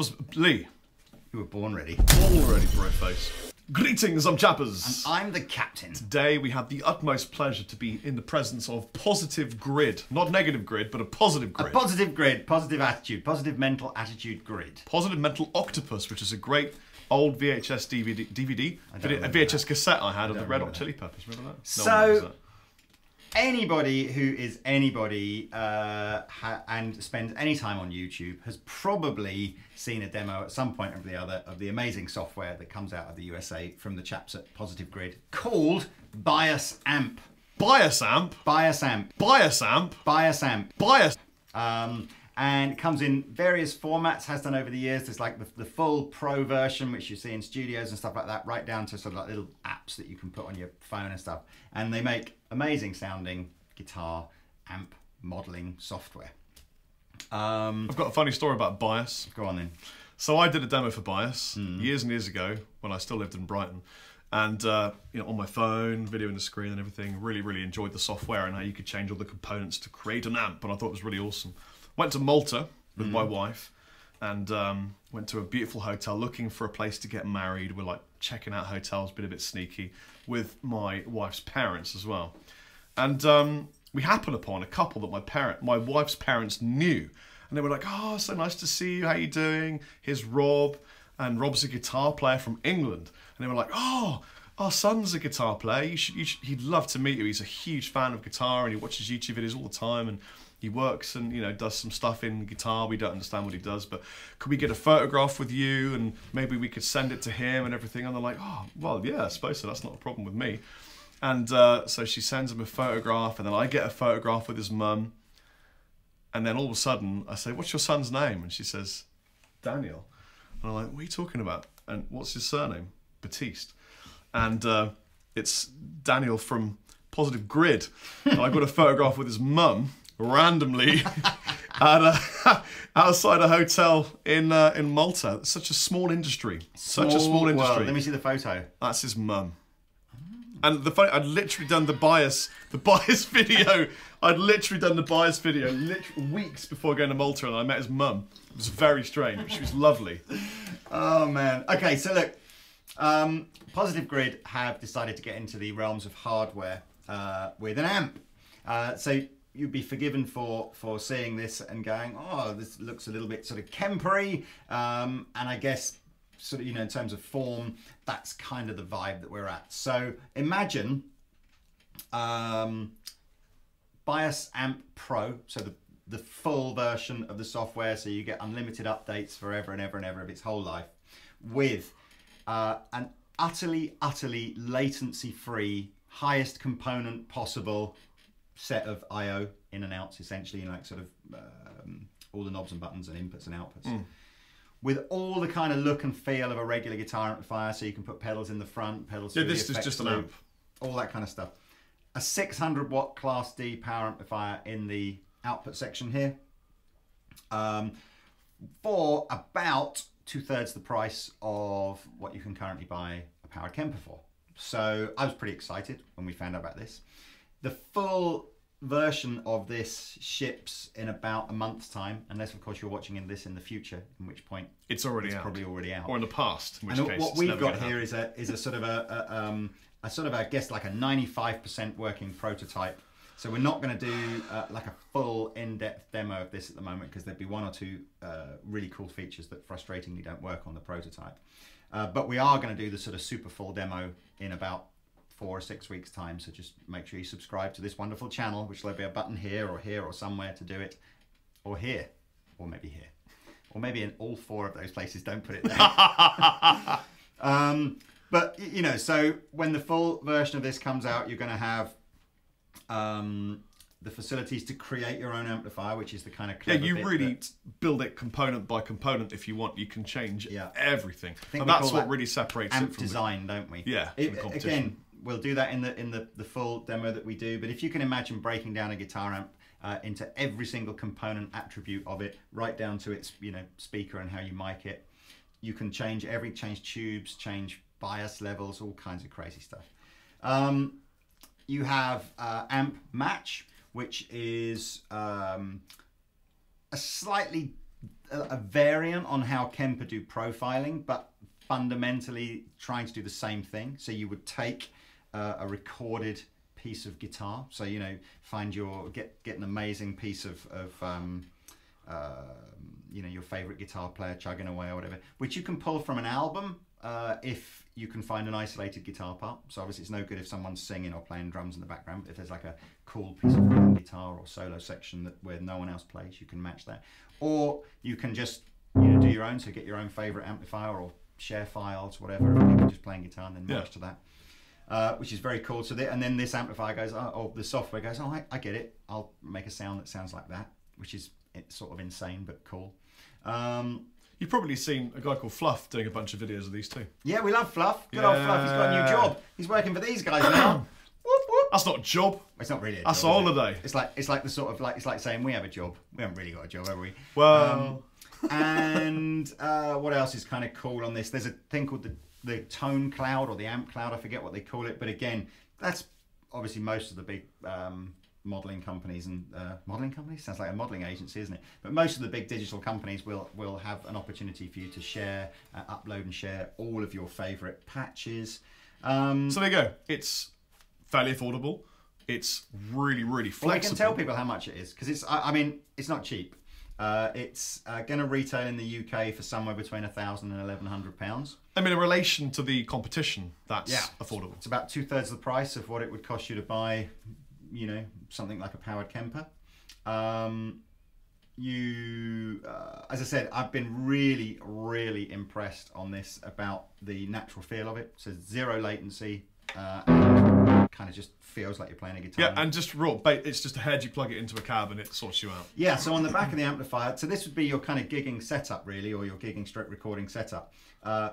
Chubbs Lee. You were born ready. Already breadface. Greetings, I'm Chappers. I'm the captain. Today we have the utmost pleasure to be in the presence of Positive Grid. Not negative grid, but a positive grid. A positive grid, positive attitude, positive mental attitude grid. positive Mental Octopus, which is a great old VHS DVD, DVD a VHS cassette I had of the Red Hot Chili Peppers. Remember that? No So- that. Anybody who is anybody uh, ha- and spends any time on YouTube has probably seen a demo at some point or the other of the amazing software that comes out of the USA from the chaps at Positive Grid called Bias Amp. Bias amp, Bias Amp. bias amp, Bias Amp. bias. Um, and it comes in various formats, has done over the years. There's like the, the full pro version, which you see in studios and stuff like that, right down to sort of like little apps that you can put on your phone and stuff. And they make amazing sounding guitar amp modeling software. Um, I've got a funny story about bias. go on then. So I did a demo for Bias Hmm. years and years ago when I still lived in Brighton, and uh, you know on my phone, video in the screen and everything. Really, really enjoyed the software and how you could change all the components to create an amp, and I thought it was really awesome. Went to Malta with my Hmm. wife, and um, went to a beautiful hotel looking for a place to get married. We're like checking out hotels, been a bit sneaky with my wife's parents as well, and um, we happened upon a couple that my parent, my wife's parents knew. And they were like, "Oh, so nice to see you. How you doing?" Here's Rob, and Rob's a guitar player from England. And they were like, "Oh, our son's a guitar player. You should, you should, he'd love to meet you. He's a huge fan of guitar, and he watches YouTube videos all the time, and he works and you know does some stuff in guitar. We don't understand what he does, but could we get a photograph with you, and maybe we could send it to him and everything?" And they're like, "Oh, well, yeah, I suppose so. That's not a problem with me." And uh, so she sends him a photograph, and then I get a photograph with his mum. And then all of a sudden, I say, "What's your son's name?" And she says, "Daniel." And I'm like, "What are you talking about?" And what's his surname? Batiste. And uh, it's Daniel from Positive Grid. And I got a photograph with his mum randomly at a, outside a hotel in uh, in Malta. It's such a small industry. Such a small industry. Let me see the photo. That's his mum. And the funny, I'd literally done the bias, the bias video. I'd literally done the bias video weeks before going to Malta, and I met his mum. It was very strange. She was lovely. Oh man. Okay, so look, um, Positive Grid have decided to get into the realms of hardware uh, with an amp. Uh, so you'd be forgiven for for seeing this and going, oh, this looks a little bit sort of Kempery, um, and I guess sort of you know in terms of form, that's kind of the vibe that we're at. So imagine. Um, Bias Amp Pro, so the the full version of the software, so you get unlimited updates forever and ever and ever of its whole life, with uh, an utterly, utterly latency-free, highest component possible set of I/O in and outs, essentially, like sort of um, all the knobs and buttons and inputs and outputs. With all the kind of look and feel of a regular guitar amplifier, so you can put pedals in the front, pedals. Yeah, this is just an loop, amp. all that kind of stuff. A 600 watt Class D power amplifier in the output section here, um, for about two thirds the price of what you can currently buy a powered Kemper for. So I was pretty excited when we found out about this. The full version of this ships in about a month's time, unless of course you're watching in this in the future, in which point It's already it's out. probably already out. or in the past, in which And case what we've got here happen. is a is a sort of a, a um a sort of I guess like a 95% working prototype. So we're not going to do uh, like a full in-depth demo of this at the moment because there'd be one or two uh, really cool features that frustratingly don't work on the prototype. Uh, but we are going to do the sort of super full demo in about four or six weeks time. So just make sure you subscribe to this wonderful channel, which there'll be a button here or here or somewhere to do it, or here, or maybe here, or maybe in all four of those places. Don't put it there. Um, but you know, so when the full version of this comes out, you're going to have um, the facilities to create your own amplifier, which is the kind of Yeah, you really that- build it component by component if you want. You can change Yeah. everything, think and that's what that really separates amp it from. the- design, don't we? Yeah, It- the again, we'll do that in the in the the full demo that we do. But if you can imagine breaking down a guitar amp. Uh, into every single component attribute of it, right down to its you know speaker and how you mic it. You can change every change tubes, change bias levels, all kinds of crazy stuff. Um, you have uh, amp match, which is um, a slightly a, variant on how Kemper do profiling, but fundamentally trying to do the same thing. So you would take uh, a recorded piece of guitar. So you know, find your get get an amazing piece of of um, uh, you know your favorite guitar player chugging away or whatever, which you can pull from an album uh, if you can find an isolated guitar part. So obviously it's no good if someone's singing or playing drums in the background. If there's like a cool piece of guitar or solo section that where no one else plays, you can match that. Or you can just you know do your own. So get your own favorite amplifier or share files, whatever. of People just playing guitar and then match Yeah. to that. Uh, which is very cool. So, the, and then this amplifier goes, oh, or the software goes, oh, I, I get it. I'll make a sound that sounds like that, which is it's sort of insane but cool. Um, You've probably seen a guy called Fluff doing a bunch of videos of these too. yeah, we love Fluff. Good old Fluff. He's got a new job. He's working for these guys now. whoop, whoop. That's not a job. It's not really. A That's job, a is it? It's like it's like the sort of like it's like saying we have a job. We haven't really got a job, have we? Well, and uh, what else is kind of cool on this? There's a thing called the the tone cloud or the amp cloud. I forget what they call it, but again, that's obviously most of the big um, modeling companies and uh, modeling companies sounds like a modeling agency, isn't it? But most of the big digital companies will will have an opportunity for you to share, uh, upload, and share all of your favorite patches. Um, so there you go. It's fairly affordable. It's really, really Well, I can tell people how much it is because it's. I, I mean, it's not cheap. Uh, it's uh, going to retail in the UK for somewhere between a thousand and eleven hundred pounds. I mean, in relation to the competition, that's Yeah. affordable. It's about two thirds of the price of what it would cost you to buy, you know, something like a powered Kemper. Um, you, uh, as I said, I've been really, really impressed on this about the natural feel of it. So zero latency, uh, kind of just feels like you're playing a guitar. Yeah, and just raw. It's just a head. You plug it into a cab, and it sorts you out. Yeah, so on the back of the amplifier, so this would be your kind of gigging setup, really, or your gigging stroke recording setup. Uh,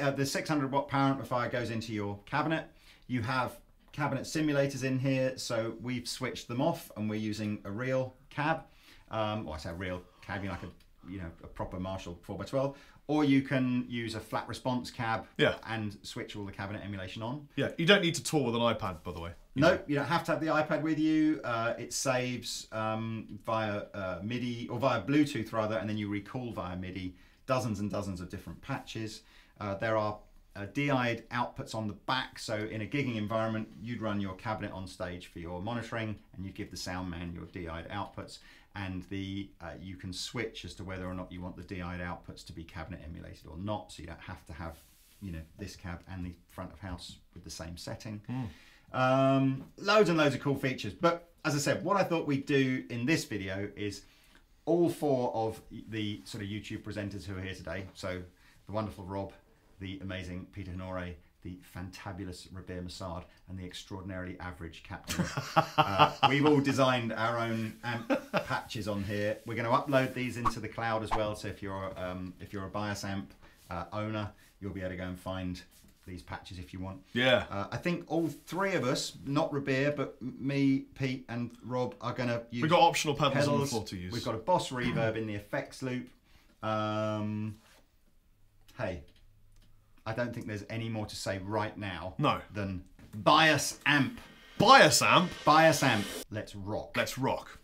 uh, the 600 watt power amplifier goes into your cabinet. You have cabinet simulators in here, so we've switched them off, and we're using a real cab. Um, well, I say a real cab, you know, like a you know a proper Marshall 4x12, or you can use a flat response cab Yeah. and switch all the cabinet emulation on. Yeah, you don't need to tour with an iPad, by the way. You No, you don't have to have the iPad with you. Uh, it saves um, via uh, MIDI or via Bluetooth rather, and then you recall via MIDI dozens and dozens of different patches. Uh, there are uh, DI'd outputs on the back, so in a gigging environment, you'd run your cabinet on stage for your monitoring, and you'd give the sound man your DI'd outputs, and the uh, you can switch as to whether or not you want the DI'd outputs to be cabinet emulated or not, so you don't have to have you know this cab and the front of house with the same setting. Um, loads and loads of cool features. But as I said, what I thought we'd do in this video is all four of the sort of YouTube presenters who are here today. So the wonderful Rob, the amazing Peter Honore, the fantabulous Rabea Massaad, and the extraordinarily average Captain. uh, we've all designed our own amp patches on here. We're going to upload these into the cloud as well. So if you're um, if you're a bias amp uh, owner, you'll be able to go and find these patches if you want. Yeah. Uh, I think all three of us, not Rabir, but me, Pete, and Rob, are going to use. We've got optional pedals, on the floor to use. We've got a Boss reverb in the effects loop. Um, hey, I don't think there's any more to say right now No. than bias amp. Bias amp. Bias amp. Let's rock. Let's rock.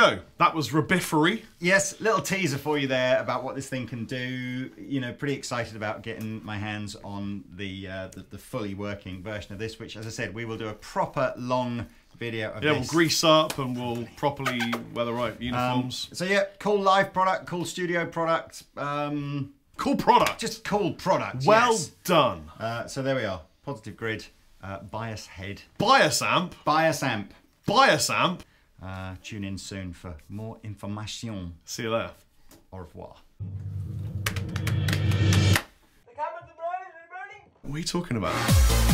Go. That was Rabiffery. Yes, little teaser for you there about what this thing can do. You know, pretty excited about getting my hands on the uh, the, the fully working version of this. Which, as I said, we will do a proper long video of Yeah, we'll grease up and we'll properly wear the right Um, uniforms. so yeah, cool live product, cool studio product, um, cool product. just cool product. well yes. done. Uh, so there we are. Positive grid, uh, bias head, Bias amp. bias amp. Bias amp. Uh, tune in soon for more information. See you there. Au revoir. The cameras are burning, they're burning. What are you talking about? Bye bye.